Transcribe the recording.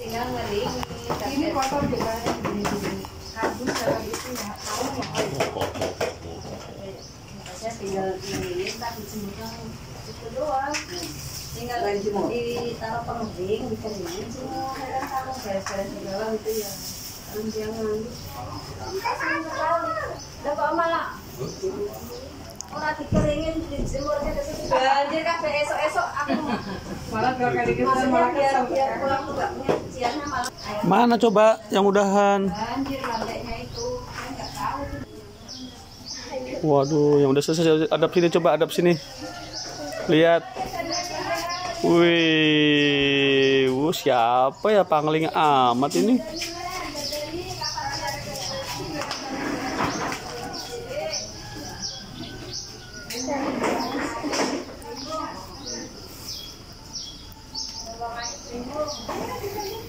tinggal ngering Ini kotor juga gini-gini. Kardus kalau itu ya. Tahu mau saya tinggal ngering tak dijemur itu doang. Tinggal ditaruh pengering dikeringin semua. Kadang taruh beres-beres segala itu ya. Belum jangan Lah kok malah Orang dikeringin dijemur banjir kabeh esok-esok aku Mana coba yang udahan? Waduh, yang udah selesai adap sini coba adap sini. Lihat. Wih, wuh, siapa ya pangling amat ini? Senhor,